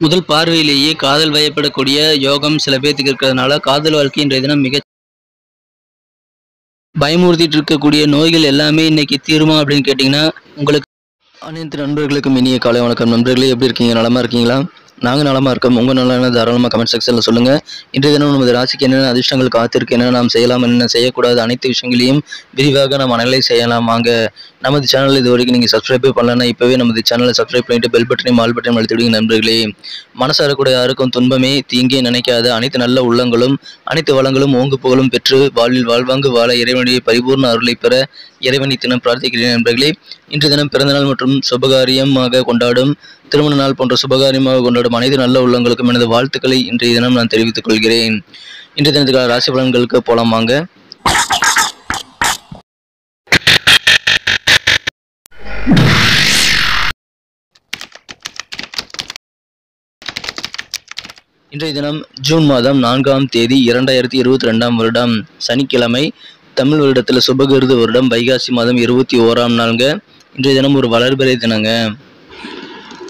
முதல் பார்வையிலேயே காதல் வயப்படக்கூடிய யோகம் சில பேர்த்துக்கு இருக்கிறதுனால காதல் வாழ்க்கை இன்றைய தினம் மிக பயமுறுத்திட்டு இருக்கக்கூடிய நோய்கள் எல்லாமே இன்னைக்கு தீருமா அப்படின்னு கேட்டிங்கன்னா உங்களுக்கு அனைத்து நண்பர்களுக்கும் இனிய காலை வணக்கம். நண்பர்களே எப்படி இருக்கீங்க? நலமா இருக்கீங்களா? நாங்கள் நலமாக இருக்கோம். உங்கள் நலனை தாராளமாக கமெண்ட் செக்ஷனில் சொல்லுங்கள் இன்றைய தினம் நமது ராசிக்கு என்னென்ன அதிர்ஷ்டங்கள் காத்திருக்கு என்னென்ன நாம் செய்யலாம் என்னென்ன செய்யக்கூடாது அனைத்து விஷயங்களையும் விரிவாக நாம் அனலை செய்யலாம். வாங்க நமது சேனல் இது வரைக்கும் நீங்கள் சப்ஸ்கிரைபே பண்ணலன்னா இப்போவே நமது சேனலை சப்ஸ்கிரைப் பண்ணிட்டு பெல் பட்டனையும் ஆல் பட்டனையும் அழுத்திவிடுங்க நண்பர்களே. மனசார கூட யாருக்கும் துன்பமே தீங்கே நினைக்காத. அனைத்து நல்ல உள்ளங்களும் அனைத்து வளங்களும் ஓங்கு புகழும் பெற்று வாழ்வில் வாழ்வாங்கு வாழ இறைவனுடைய பரிபூர்ண அருளை பெற இறைவனை தினம் பிரார்த்திக்கிறேன் நண்பர்களே. இன்று தினம் பிறந்தநாள் மற்றும் சுபகாரியமாக கொண்டாடும் திருமண நாள் போன்ற சுபகாரியமாக கொண்டாடும் அனைத்து நல்ல உள்ளங்களுக்கும் எனது வாழ்த்துக்களை இன்றைய தினம் நான் தெரிவித்துக் கொள்கிறேன். இன்றைய தினத்துக்கான ராசி பலன்களுக்கு போலாம் வாங்க. இன்றைய தினம் ஜூன் மாதம் நான்காம் தேதி இரண்டாயிரத்தி இருபத்தி ரெண்டாம் வருடம். சனிக்கிழமை தமிழ் வருடத்தில் சுபகிருது வருடம். வைகாசி மாதம் இருபத்தி ஓராம் நாளுங்க. இன்றைய தினம் ஒரு வளர்பிறை தினங்க.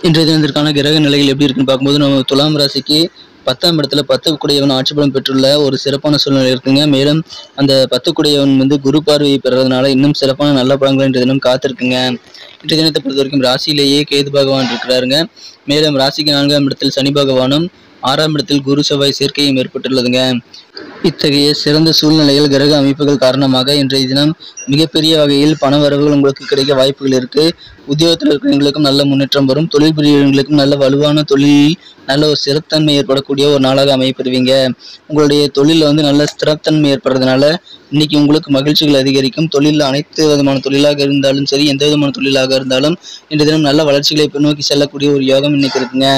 இன்றைய தினத்திற்கான கிரக நிலைகள் எப்படி இருக்குன்னு பார்க்கும்போது நம்ம துலாம் ராசிக்கு பத்தாம் இடத்துல பத்து குடையவன் ஆட்சிபலம் பெற்றுள்ள ஒரு சிறப்பான சூழ்நிலை இருக்குங்க. மேலும் அந்த பத்து குடையவன் வந்து குரு பார்வையை பெறதுனால இன்னும் சிறப்பான நல்ல பலன்கள் இன்றைய தினம் காத்திருக்குங்க. இன்றைய தினத்தை பொறுத்த வரைக்கும் ராசியிலேயே கேது பகவான் இருக்கிறாருங்க. மேலும் ராசிக்கு நான்காம் இடத்தில் சனி பகவானும் ஆறாம் இடத்தில் குரு செவ்வாய் சேர்க்கையும் ஏற்பட்டுள்ளதுங்க. இத்தகைய சிறந்த சூழ்நிலையில் கிரக அமைப்புகள் காரணமாக இன்றைய தினம் மிகப்பெரிய வகையில் பண வரவுகள் உங்களுக்கு கிடைக்க வாய்ப்புகள் இருக்கு. உத்தியோகத்தில் இருக்கிறவங்களுக்கும் நல்ல முன்னேற்றம் வரும். தொழில் புரியவங்களுக்கும் நல்ல வலுவான தொழிலில் நல்ல ஒரு ஸ்திரத்தன்மை ஏற்படக்கூடிய ஒரு நாளாக அமைப்பெறுவீங்க உங்களுடைய தொழிலில் வந்து நல்ல ஸ்திரத்தன்மை ஏற்படுறதுனால இன்னைக்கு உங்களுக்கு மகிழ்ச்சிகள் அதிகரிக்கும். தொழிலில் அனைத்து விதமான தொழிலாக இருந்தாலும் சரி எந்த விதமான தொழிலாக இருந்தாலும் இன்றைய தினம் நல்ல வளர்ச்சிகளை பின்னோக்கி செல்லக்கூடிய ஒரு யோகம் இன்னைக்கு இருக்குங்க.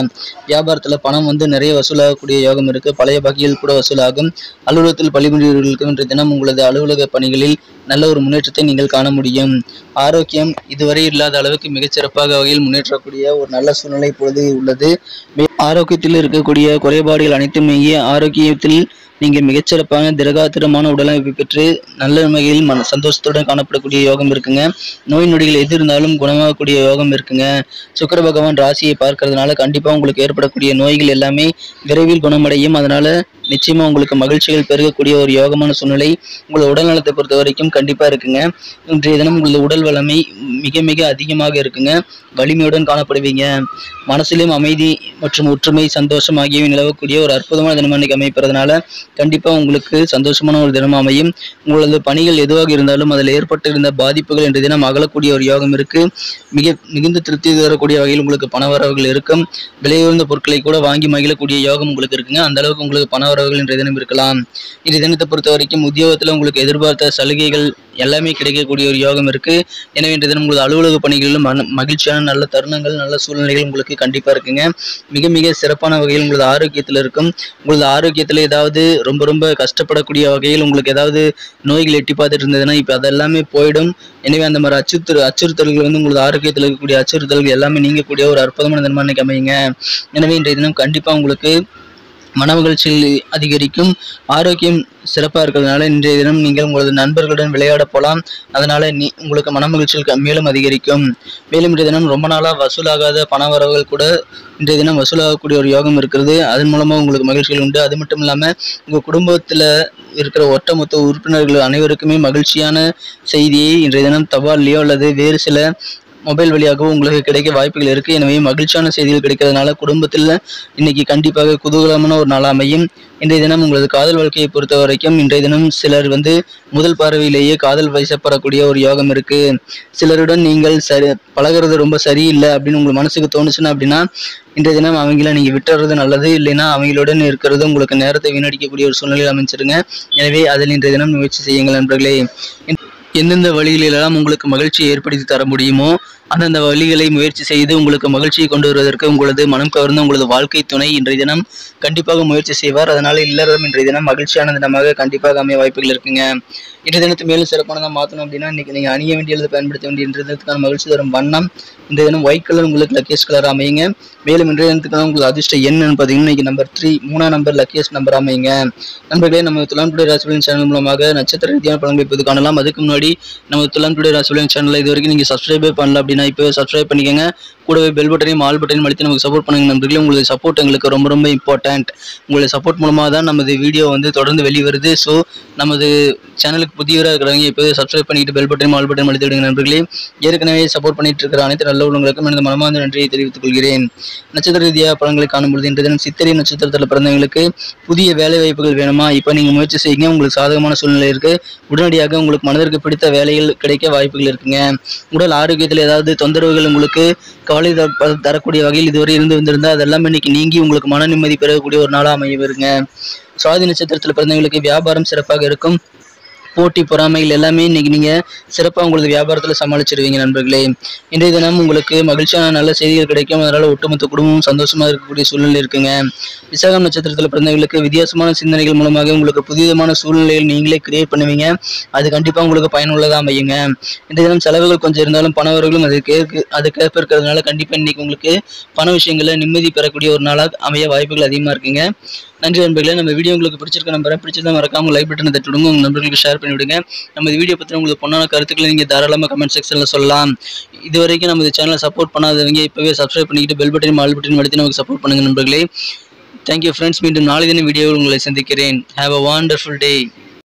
வியாபாரத்தில் பணம் வந்து நிறைய வசூலாகக்கூடிய யோகம் இருக்கு. பழைய வகையில் கூட வசூலாகும். அலுவலகத்தில் பணிபுரியவர்களுக்கும் இன்றைய தினம் உங்களது அலுவலக பணிகளில் நல்ல ஒரு முன்னேற்றத்தை நீங்கள் காண முடியும். ஆரோக்கியம் இதுவரை இல்லாத அளவுக்கு மிகச்சிறப்பாக வகையில் முன்னேற்றக்கூடிய ஒரு நல்ல சூழ்நிலை இப்பொழுது உள்ளது. ஆரோக்கியத்தில் இருக்கக்கூடிய குறைபாடுகள் அனைத்துமே ஆரோக்கியத்தில் நீங்கள் மிகச்சிறப்பான திரகாத்திரமான உடலமைப்பு பெற்று நல்ல வகையில் மன சந்தோஷத்துடன் காணப்படக்கூடிய யோகம் இருக்குங்க. நோய் நொடிகள் எது இருந்தாலும் குணமாகக்கூடிய யோகம் இருக்குங்க. சுக்கர பகவான் ராசியை பார்க்கறதுனால கண்டிப்பாக உங்களுக்கு ஏற்படக்கூடிய நோய்கள் எல்லாமே விரைவில் குணமடையும். அதனால நிச்சயமா உங்களுக்கு மகிழ்ச்சிகள் பெருகக்கூடிய ஒரு யோகமான சூழ்நிலை உங்களோட உடல் நலத்தை பொறுத்த வரைக்கும் கண்டிப்பா இருக்குங்க. இன்றைய தினம் உங்களது உடல் வளமை மிக மிக அதிகமாக இருக்குங்க. வலிமையுடன் காணப்படுவீங்க. மனசிலும் அமைதி மற்றும் ஒற்றுமை சந்தோஷம் ஆகியவை நிலவக்கூடிய ஒரு அற்புதமான தினம் அன்றைக்கு அமைப்பறதுனால கண்டிப்பா உங்களுக்கு சந்தோஷமான ஒரு தினம் அமையும். உங்களது பணிகள் எதுவாக இருந்தாலும் அதில் ஏற்பட்டிருந்த பாதிப்புகள் இன்றைய தினம் அகலக்கூடிய ஒரு யோகம் இருக்கு. மிக மிகுந்த திருப்தி தரக்கூடிய வகையில் உங்களுக்கு பண வரவுகள் இருக்கும். விலை உயர்ந்த பொருட்களை கூட வாங்கி மகிழக்கூடிய யோகம் உங்களுக்கு இருக்குங்க. அந்த அளவுக்கு உங்களுக்கு பண வரவுகள் இன்றைய தினம் இருக்கலாம். இன்றைய தினத்தை பொறுத்த வரைக்கும் உத்தியோகத்தில் உங்களுக்கு எதிர்பார்த்த சலுகைகள் எல்லாமே கிடைக்கக்கூடிய ஒரு யோகம் இருக்கு. எனவே இன்றைய தினம் உங்களது அலுவலக பணிகளிலும் மன- மகிழ்ச்சியான நல்ல தருணங்கள் நல்ல சூழ்நிலைகள் உங்களுக்கு கண்டிப்பா இருக்குங்க. மிக மிக சிறப்பான வகையில் உங்களது ஆரோக்கியத்தில் இருக்கும். உங்களது ஆரோக்கியத்தில் ஏதாவது ரொம்ப ரொம்ப கஷ்டப்படக்கூடிய வகையில் உங்களுக்கு ஏதாவது நோய்கள் எட்டி பார்த்துட்டு இருந்ததுன்னா இப்போ அதெல்லாமே போயிடும். எனவே அந்த மாதிரி அச்சுறுத்தல் அச்சுறுத்தல்கள் வந்து உங்களது ஆரோக்கியத்தில் இருக்கக்கூடிய அச்சுறுத்தல்கள் எல்லாமே நீங்கக்கூடிய ஒரு அற்புதமான தினமா இன்னைக்கு அமையுங்க. எனவே இன்றைய தினம் கண்டிப்பாக உங்களுக்கு மன அதிகரிக்கும். ஆரோக்கியம் சிறப்பாக இருக்கிறதுனால இன்றைய தினம் நீங்கள் உங்களது நண்பர்களுடன் விளையாட போகலாம் அதனால் நீ உங்களுக்கு மன மேலும் அதிகரிக்கும். மேலும் இன்றைய தினம் ரொம்ப நாளாக வசூலாகாத பண வரவுகள் கூட இன்றைய தினம் வசூலாகக்கூடிய ஒரு யோகம் இருக்கிறது. அதன் மூலமாக உங்களுக்கு மகிழ்ச்சிகள் உண்டு. அது மட்டும் இல்லாமல் உங்கள் குடும்பத்தில் இருக்கிற ஒட்டமொத்த உறுப்பினர்கள் அனைவருக்குமே மகிழ்ச்சியான செய்தியை இன்றைய தினம் தபால்லையோ அல்லது வேறு சில மொபைல் வழியாகவும் உங்களுக்கு கிடைக்க வாய்ப்புகள் இருக்குது எனவே மகிழ்ச்சியான செய்திகள் கிடைக்கிறதுனால குடும்பத்தில் இன்னைக்கு கண்டிப்பாக குதூகலமான ஒரு நாள் அமையும். இன்றைய தினம் உங்களது காதல் வாழ்க்கையை பொறுத்த வரைக்கும் இன்றைய தினம் சிலர் வந்து முதல் பார்வையிலேயே காதல் வயசப்படக்கூடிய ஒரு யோகம் இருக்கு. சிலருடன் நீங்கள் சரி பழகுறது ரொம்ப சரியில்லை அப்படின்னு உங்கள் மனசுக்கு தோணுச்சுன்னா அப்படின்னா இன்றைய தினம் அவங்கள நீங்கள் விட்டுறது நல்லது. இல்லைன்னா அவங்களுடன் இருக்கிறது உங்களுக்கு நேரத்தை வீணடிக்கக்கூடிய ஒரு சூழ்நிலை அமைச்சிருங்க எனவே அதில் இன்றைய தினம் முயற்சி செய்யுங்கள் நண்பர்களே. எந்தெந்த வழிகளிலெல்லாம் உங்களுக்கு மகிழ்ச்சியை ஏற்படுத்தி தர முடியுமோ அந்தந்த வழிகளை முயற்சி செய்து உங்களுக்கு மகிழ்ச்சியை கொண்டு வருவதற்கு உங்களது மனம் கவர்ந்த உங்களது வாழ்க்கை துணை இன்றைய தினம் கண்டிப்பாக முயற்சி செய்வார். அதனால இல்லறம் இன்றைய தினம் மகிழ்ச்சியான தினமாக கண்டிப்பாக அமைய வாய்ப்புகள் இருக்குங்க. இன்றைய தினத்தை மேலும் சிறப்பானதாக மாற்றணும் அப்படின்னா இன்னைக்கு நீங்கள் அணிய வேண்டிய அல்லது பயன்படுத்த வேண்டிய இன்றைய தினத்துக்கான மகிழ்ச்சி தரும் வண்ணம் இன்றைய தினம் ஒயிட் கலர் உங்களுக்கு லக்கியஸ்ட் கலர் அமையுங்க. மேலும் இன்றைய தினத்துக்கான உங்களுக்கு அதிர்ஷ்ட என்னன்னு பார்த்தீங்கன்னா இன்னைக்கு நம்பர் த்ரீ மூணாம் நம்பர் லக்கேஜ் நம்பர் அமையுங்க. நண்பர்களே நம்ம துலாம் ராசிபலன் சேனல் மூலமாக நட்சத்திர ரீதியான பலன்களை இப்போது காணலாம். அதுக்கு முன்னாடி நம்ம துலாம் ராசிபலன் சேனலை இது வரைக்கும் நீங்கள் சப்ஸ்கிரைபே பண்ணல அப்படின்னா இப்போ இப்போவே சப்ஸ்கிரைப் பண்ணிக்கோங்க. கூடவே பெல் பட்டனையும் ஆல் பட்டனையும் அழுத்தி நமக்கு சப்போர்ட் பண்ணுங்க நண்பர்களே. உங்களுடைய சப்போர்ட் எங்களுக்கு ரொம்ப ரொம்ப இம்பார்ட்டன்ட் உங்களுடைய சப்போர்ட் மூலமாக தான் நமது வீடியோ வந்து தொடர்ந்து வெளிவருது. ஸோ நமது சேனலுக்கு புதியவராக இருக்கிறவங்க இப்போவே சப்ஸ்கிரைப் பண்ணிட்டு பெல் பட்டனையும் ஆல் பட்டனையும் அழுத்தி விடுங்க நண்பர்களே. ஏற்கனவே சப்போர்ட் பண்ணிட்டு இருக்கிற அனைத்து நல்ல உள்ளவங்களுக்கும் எனது மனமார்ந்த நன்றியை தெரிவித்துக் கொள்கிறேன். நட்சத்திர ரீதியாக பழங்களை காணும்பொழுது இன்று தினம் சித்திரை நட்சத்திரத்தில் பிறந்தவங்களுக்கு புதிய வேலை வாய்ப்புகள் வேணுமா? இப்போ நீங்கள் முயற்சி செய்யுங்க. உங்களுக்கு சாதகமான சூழ்நிலை இருக்குது உடனடியாக உங்களுக்கு மனதிற்கு பிடித்த வேலைகள் கிடைக்க வாய்ப்புகள் இருக்குங்க. உடல் ஆரோக்கியத்தில் ஏதாவது தொந்தரவுகள் உங்களுக்கு கவலை தரக்கூடிய வகையில் இதுவரை இருந்து வந்திருந்தால் அதெல்லாம் இன்னைக்கு நீங்கி உங்களுக்கு மன நிம்மதி பெறக்கூடிய ஒரு நாளாக அமைய வருங்க சுவாதி நட்சத்திரத்தில் பிறந்தவங்களுக்கு வியாபாரம் சிறப்பாக இருக்கும். போட்டி பொறாமைகள் எல்லாமே இன்னைக்கு நீங்கள் சிறப்பாக உங்களது வியாபாரத்தில் சமாளிச்சிருவீங்க நண்பர்களே. இன்றைய தினம் உங்களுக்கு மகிழ்ச்சியான நல்ல செய்திகள் கிடைக்கும். அதனால் ஒட்டுமொத்த குடும்பமும் சந்தோஷமாக இருக்கக்கூடிய சூழ்நிலை இருக்குங்க. விசாகம் நட்சத்திரத்தில் பிறந்தவங்களுக்கு வித்தியாசமான சிந்தனைகள் மூலமாக உங்களுக்கு புதிதமான சூழ்நிலைகள் நீங்களே கிரியேட் பண்ணுவீங்க. அது கண்டிப்பாக உங்களுக்கு பயனுள்ளதாக அமையுங்க. இன்றைய தினம் செலவுகள் கொஞ்சம் இருந்தாலும் பணவர்களும் அதுக்கு அதுக்கேற்ப இருக்கிறதுனால கண்டிப்பாக இன்னைக்கு உங்களுக்கு பண விஷயங்களில் நிம்மதி பெறக்கூடிய ஒரு நாளாக அமைய வாய்ப்புகள் அதிகமாக இருக்குங்க. நன்றி நண்பர்களே. நம்ம வீடியோ உங்களுக்கு பிடிச்சிருக்க நம்பரை பிடிச்சிருந்தா மறக்காம லைக் பட்டனை தட்டுடுங்க உங்கள் நண்பர்களுக்கு ஷேர் பண்ணி விடுங்க நம்ம வீடியோ பற்றி உங்களுக்கு பொண்ணான கருத்துக்களை நீங்கள் தாராளமாக கமெண்ட் செக்ஷனில் சொல்லலாம். இது வரைக்கும் நம்ம சேனலை சப்போர்ட் பண்ணாதவங்க இப்போவே சப்ஸ்கிரைப் பண்ணிக்கிட்டு பெல் பட்டன் மால் பட்டன் அழுத்தி நமக்கு சப்போர்ட் பண்ணுங்கள் நண்பர்களே. தேங்க்யூ ஃப்ரெண்ட்ஸ் மீண்டும் நாளை தினம் வீடியோவில் உங்களை சந்திக்கிறேன். Have a wonderful day